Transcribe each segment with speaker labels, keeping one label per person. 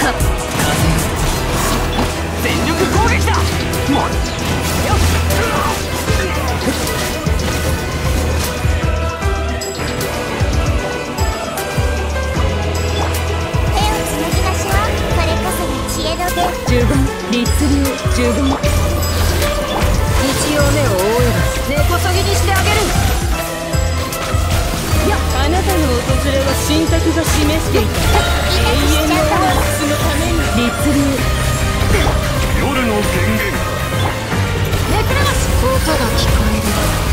Speaker 1: 全力攻撃だもう
Speaker 2: 十分律流十分一応目を覆えば根こそぎにしてあげる。たの訪れは神託が示していた。永遠のオアシスのために。律流
Speaker 1: 夜の権限
Speaker 2: ネクラマシ音が聞こえる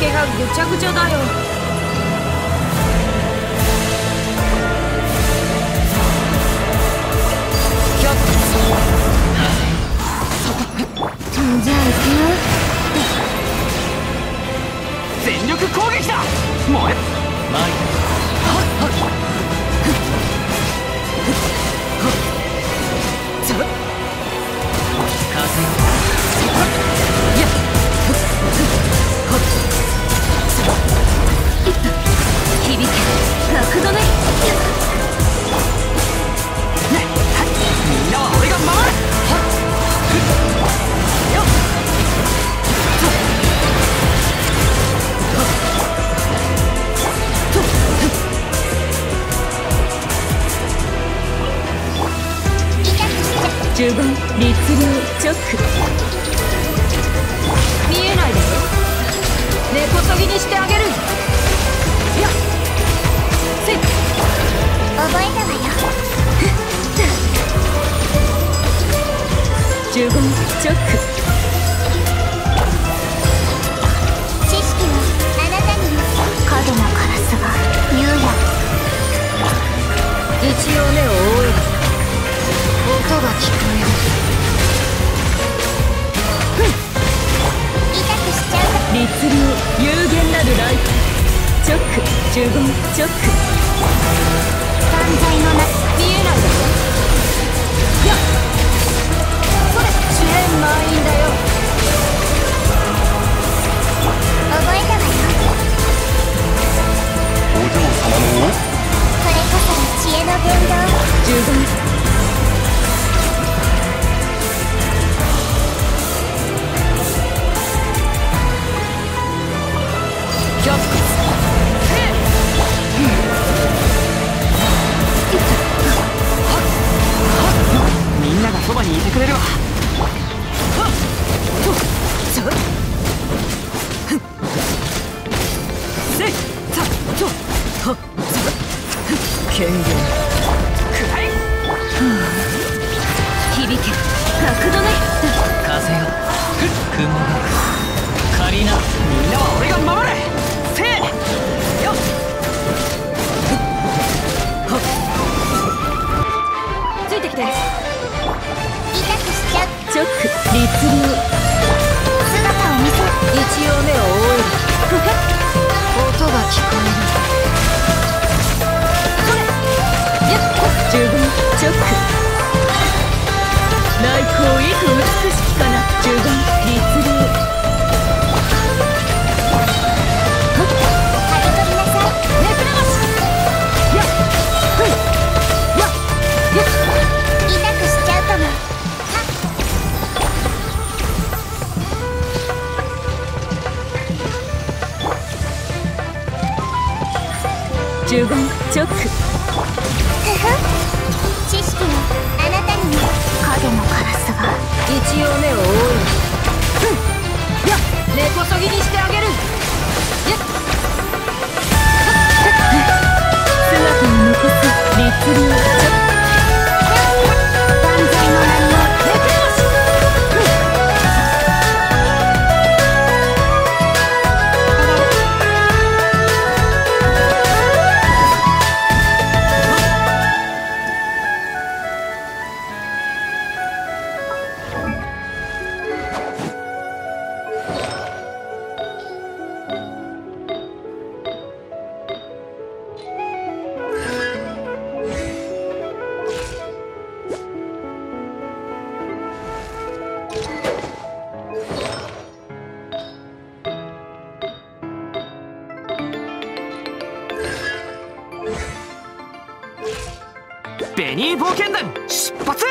Speaker 2: 毛がぐちゃぐちゃだよ。じゃあ行くよ。
Speaker 1: 全力攻撃だ。燃え。
Speaker 2: 十分律令直。律流有限なるライフ。チョック十分チョック犯罪のな見えないだろやそれ主演満員だよ。そ
Speaker 1: ばにいてくれるわ。権限
Speaker 2: 分チョック。内光幾美しきかな十分律流十分チョック識はあなたにも影のカラスが。一応目を覆うん。や根こそぎにしてあげる。やっ。姿を残す律流
Speaker 1: ニー冒険団出発